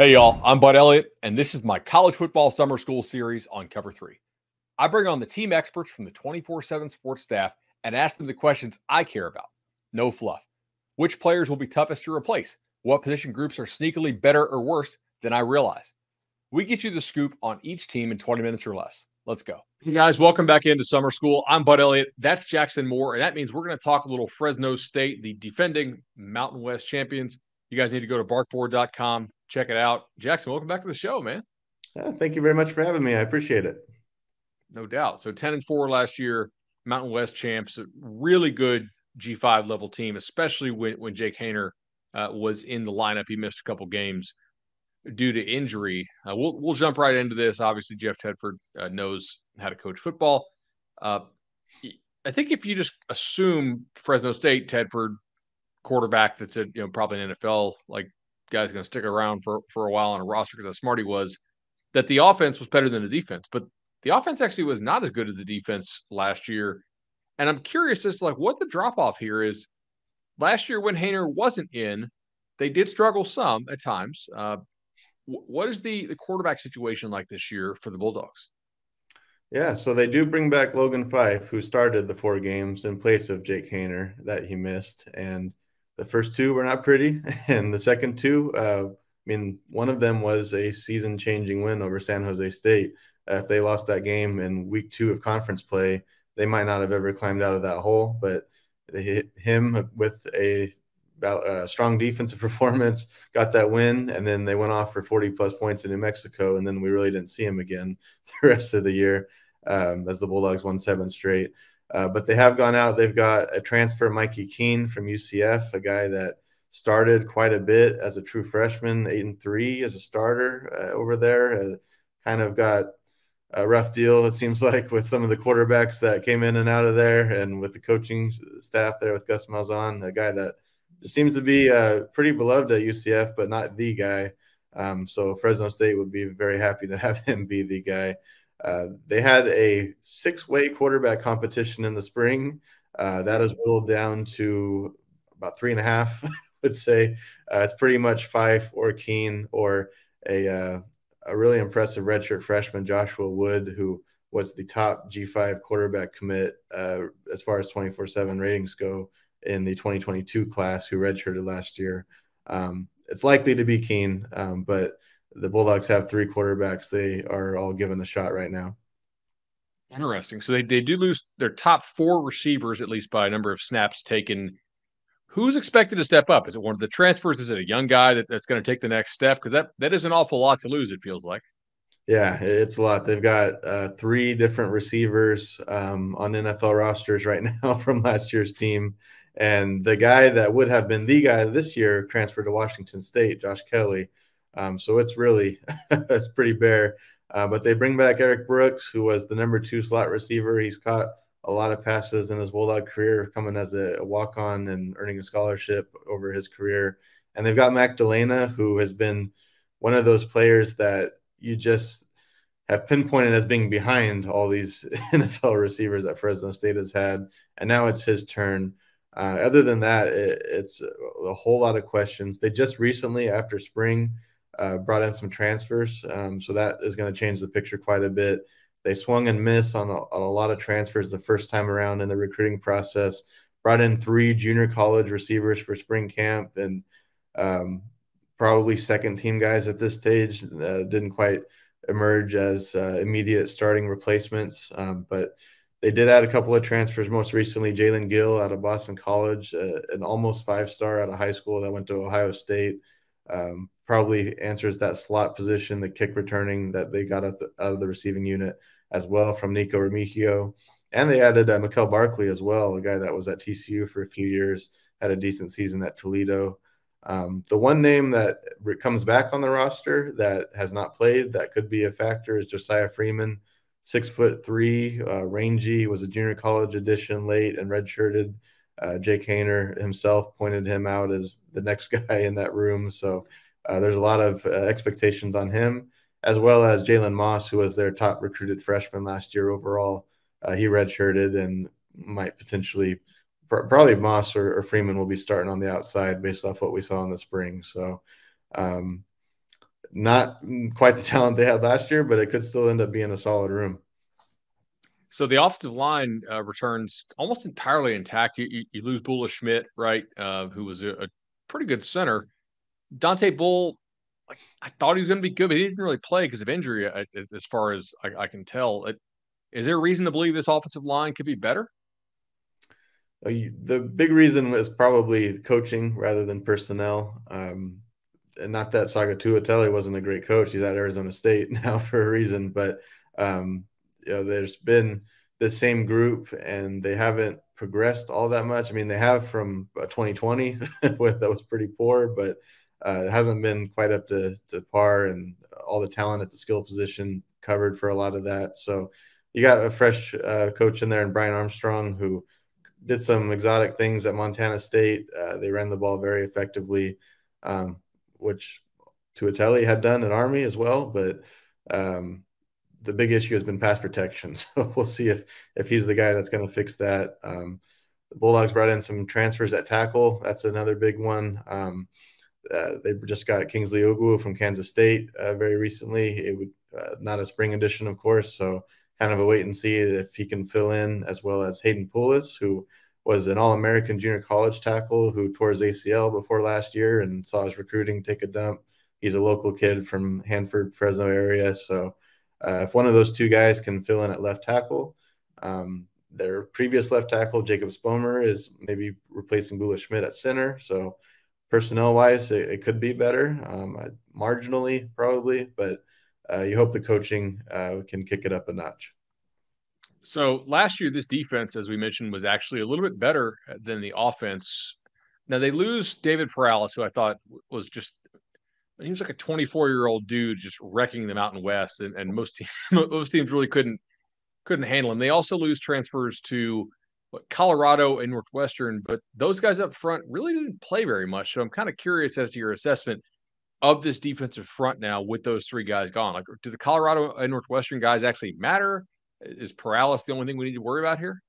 Hey, y'all, I'm Bud Elliott, and this is my college football summer school series on Cover 3. I bring on the team experts from the 24 7 sports staff and ask them the questions I care about. No fluff. Which players will be toughest to replace? What position groups are sneakily better or worse than I realize? We get you the scoop on each team in 20 minutes or less. Let's go. Hey, guys, welcome back into summer school. I'm Bud Elliott. That's Jackson Moore, and that means we're going to talk a little Fresno State, the defending Mountain West champions. You guys need to go to barkboard.com, check it out. Jackson, welcome back to the show, man. Uh, thank you very much for having me. I appreciate it. No doubt. So 10 and 4 last year, Mountain West champs, a really good G5 level team, especially when, when Jake Haener uh, was in the lineup. He missed a couple games due to injury. Uh, we'll we'll jump right into this. Obviously, Jeff Tedford uh, knows how to coach football. Uh, I think if you just assume Fresno State Tedford quarterback that's a you know probably an NFL like guy's going to stick around for for a while on a roster because how smart he was. That the offense was better than the defense, but the offense actually was not as good as the defense last year. And I'm curious as to like what the drop off here is. Last year when Haener wasn't in, they did struggle some at times. Uh, what is the the quarterback situation like this year for the Bulldogs? Yeah, so they do bring back Logan Fife, who started the four games in place of Jake Haener that he missed, and the first two were not pretty, and the second two, uh, I mean, one of them was a season-changing win over San Jose State. Uh, if they lost that game in week two of conference play, they might not have ever climbed out of that hole. But they hit him with a, a strong defensive performance, got that win, and then they went off for 40 plus points in New Mexico, and then we really didn't see him again the rest of the year um, as the Bulldogs won seven straight. Uh, but they have gone out. They've got a transfer, Mikey Keene from UCF, a guy that started quite a bit as a true freshman, eight and three as a starter uh, over there. Uh, kind of got a rough deal, it seems like, with some of the quarterbacks that came in and out of there, and with the coaching staff there with Gus Malzahn, a guy that seems to be uh, pretty beloved at UCF, but not the guy. Um, so Fresno State would be very happy to have him be the guy. Uh, they had a six-way quarterback competition in the spring. Uh, that is whittled down to about three and a half. I would say uh, it's pretty much Fife or Keene or a uh, a really impressive redshirt freshman Joshua Wood, who was the top G5 quarterback commit uh, as far as 24/7 ratings go in the 2022 class, who redshirted last year. Um, it's likely to be Keene, um, but the Bulldogs have three quarterbacks. They are all given a shot right now. Interesting. So they, they do lose their top four receivers, at least by a number of snaps taken. Who's expected to step up? Is it one of the transfers? Is it a young guy that, that's going to take the next step? Because that, that is an awful lot to lose, it feels like. Yeah, it's a lot. They've got uh, three different receivers um, on NFL rosters right now from last year's team. And the guy that would have been the guy this year transferred to Washington State, Josh Kelly. Um, so it's really it's pretty bare. Uh, but they bring back Eric Brooks, who was the number two slot receiver. He's caught a lot of passes in his Bulldog career, coming as a, walk on and earning a scholarship over his career. And they've got Mac Dalena, who has been one of those players that you just have pinpointed as being behind all these NFL receivers that Fresno State has had. And now it's his turn. Uh, other than that, it, it's a whole lot of questions. They just recently, after spring, uh, brought in some transfers. Um, so that is going to change the picture quite a bit. They swung and missed on a, on a lot of transfers the first time around in the recruiting process. Brought in three junior college receivers for spring camp and um, probably second team guys at this stage. Uh, didn't quite emerge as uh, immediate starting replacements, um, but they did add a couple of transfers. Most recently, Jaelen Gill out of Boston College, uh, an almost five star out of high school that went to Ohio State. Um, probably answers that slot position, the kick returning that they got out, the, out of the receiving unit as well from Nico Remigio. And they added uh, Mikel Barkley as well, a guy that was at TCU for a few years, had a decent season at Toledo. Um, the one name that comes back on the roster that has not played that could be a factor is Josiah Freeman, six foot three, uh, rangy, was a junior college addition late and redshirted. Uh, Jake Haener himself pointed him out as the next guy in that room. So uh, there's a lot of uh, expectations on him, as well as Jalen Moss, who was their top recruited freshman last year overall. Uh, he redshirted and might potentially, pr- probably Moss or, or, Freeman will be starting on the outside based off what we saw in the spring. So um, not quite the talent they had last year, but it could still end up being a solid room. So the offensive line uh, returns almost entirely intact. You, you, you lose Bula Schmidt, right, uh, who was a, a, pretty good center. Dontae Bull, like I thought he was going to be good, but he didn't really play because of injury, uh, as far as I, I can tell. It, is there a reason to believe this offensive line could be better? Uh, the big reason is probably coaching rather than personnel. Um, and not that Saga Tuitele wasn't a great coach. He's at Arizona State now for a reason, but um, you know, there's been the same group and they haven't progressed all that much. I mean, they have from 2020 that was pretty poor, but uh, it hasn't been quite up to, to par and all the talent at the skill position covered for a lot of that. So you got a fresh uh, coach in there and Brian Armstrong who did some exotic things at Montana State. Uh, they ran the ball very effectively, um, which Tuitele had done at Army as well. But um, the big issue has been pass protection. So we'll see if if he's the guy that's going to fix that. Um, the Bulldogs brought in some transfers at tackle. That's another big one. Um, uh, they just got Kingsley Ogwu from Kansas State uh, very recently. It would uh, not a spring edition, of course. So kind of a wait and see if he can fill in, as well as Hayden Poulos, who was an All American junior college tackle who tore his ACL before last year and saw his recruiting take a dump. He's a local kid from Hanford, Fresno area. So uh, if one of those two guys can fill in at left tackle, um, their previous left tackle, Jacob Spomer, is maybe replacing Bula Schmidt at center. So personnel wise, it, it could be better, um, marginally probably, but uh, you hope the coaching uh, can kick it up a notch. So last year, this defense, as we mentioned, was actually a little bit better than the offense. Now they lose David Perales, who I thought was just he was like a 24 year old dude just wrecking them out in the Mountain West, and, and most teams, most teams really couldn't couldn't handle him. They also lose transfers to Colorado and Northwestern, but those guys up front really didn't play very much. So I'm kind of curious as to your assessment of this defensive front now with those three guys gone. Like, do the Colorado and Northwestern guys actually matter? Is Perales the only thing we need to worry about here?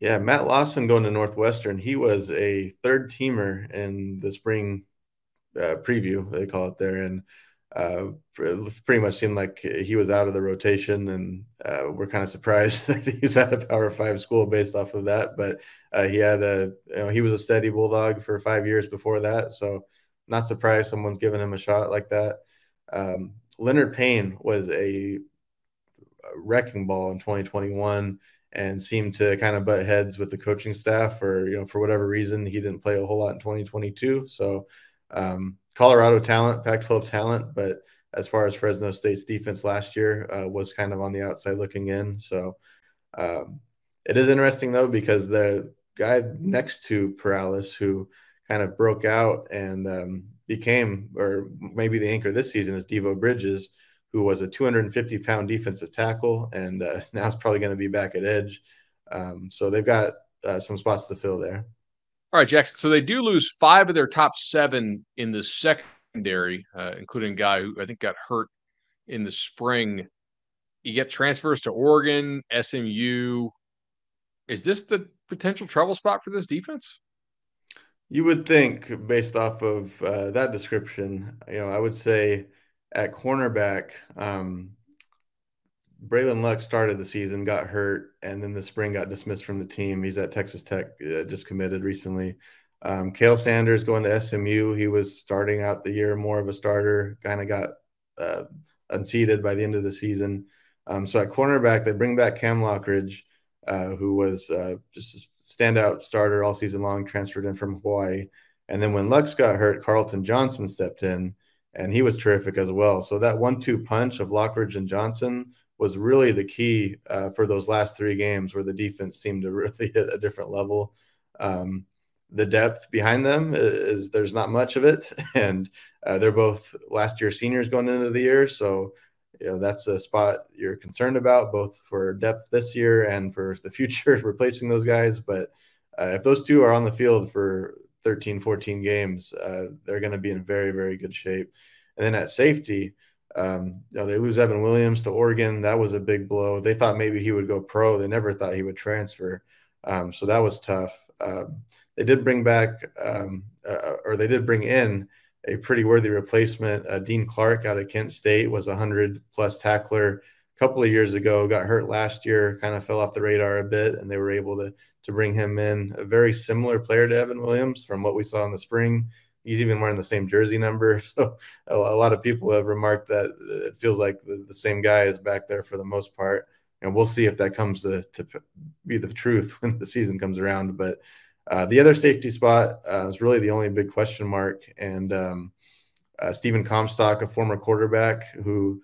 Yeah, Matt Lawson going to Northwestern. He was a third teamer in the spring uh, preview, they call it there, and uh, pretty much seemed like he was out of the rotation, and uh, we're kind of surprised that he's at a Power Five school based off of that. But uh, he had a, you know, he was a steady bulldog for five years before that, so not surprised someone's giving him a shot like that. Um, Leonard Payne was a wrecking ball in 2021 and seemed to kind of butt heads with the coaching staff or you know for whatever reason he didn't play a whole lot in 2022 so um, colorado talent pac 12 talent but as far as fresno state's defense last year uh, was kind of on the outside looking in so um, it is interesting though because the guy next to Perales who kind of broke out and um, became or maybe the anchor this season is devo bridges who was a 250 pound defensive tackle and uh, now is probably going to be back at edge. Um, so they've got uh, some spots to fill there. All right, Jackson. So they do lose five of their top seven in the secondary, uh, including a guy who I think got hurt in the spring. You get transfers to Oregon, SMU. Is this the potential trouble spot for this defense? You would think, based off of uh, that description, you know, I would say at cornerback, um, Bralyn Lux started the season, got hurt, and then the spring got dismissed from the team. He's at Texas Tech, uh, just committed recently. Um, Kale Sanders going to SMU. He was starting out the year more of a starter, kind of got uh, unseated by the end of the season. Um, so at cornerback, they bring back Cam Lockridge, uh, who was uh, just a standout starter all season long, transferred in from Hawaii. And then when Lux got hurt, Carlton Johnson stepped in and he was terrific as well. So that one-two punch of Lockridge and Johnson was really the key uh, for those last three games, where the defense seemed to really hit a different level. Um, the depth behind them is, is, there's not much of it, and uh, they're both last year seniors going into the year, so you know that's a spot you're concerned about both for depth this year and for the future replacing those guys. But uh, if those two are on the field for 13, 14 games, uh, they're going to be in very, very good shape. And then at safety, um, you know, they lose Evan Williams to Oregon. That was a big blow. They thought maybe he would go pro. They never thought he would transfer. Um, so that was tough. Um, they did bring back, um, uh, or they did bring in a pretty worthy replacement. Uh, Dean Clark out of Kent State was a hundred plus tackler a couple of years ago. Got hurt last year, kind of fell off the radar a bit, and they were able to to bring him in. A very similar player to Evan Williams from what we saw in the spring. He's even wearing the same jersey number. So a, lot of people have remarked that it feels like the, the same guy is back there for the most part. And we'll see if that comes to, to be the truth when the season comes around. But uh, the other safety spot uh, is really the only big question mark. And um, uh, Stephen Comstock, a former quarterback who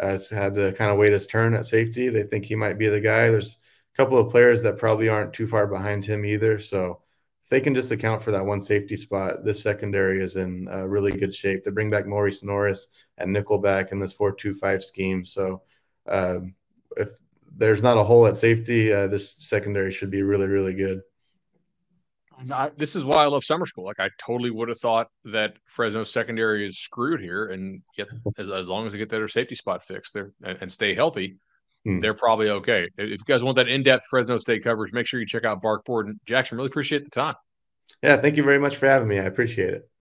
has had to kind of wait his turn at safety, they think he might be the guy. There's a couple of players that probably aren't too far behind him either. So if they can just account for that one safety spot, this secondary is in uh, really good shape. They bring back Maurice Norris and Nickelback in this four-two-five scheme. So um, if there's not a hole at safety, uh, this secondary should be really, really good. Not, this is why I love summer school. Like I totally would have thought that Fresno secondary is screwed here, and get as, as long as they get their safety spot fixed there and, and stay healthy, hmm. they're probably okay. If you guys want that in-depth Fresno State coverage, make sure you check out Barkboard and Jackson. Really appreciate the time. Yeah, thank you very much for having me. I appreciate it.